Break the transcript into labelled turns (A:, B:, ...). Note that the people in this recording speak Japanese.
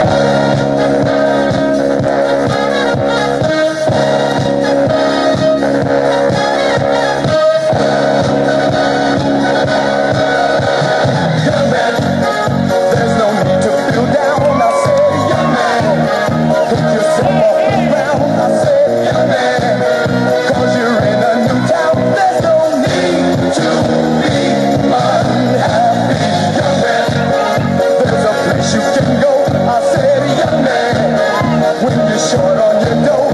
A: あ When you're short on your dough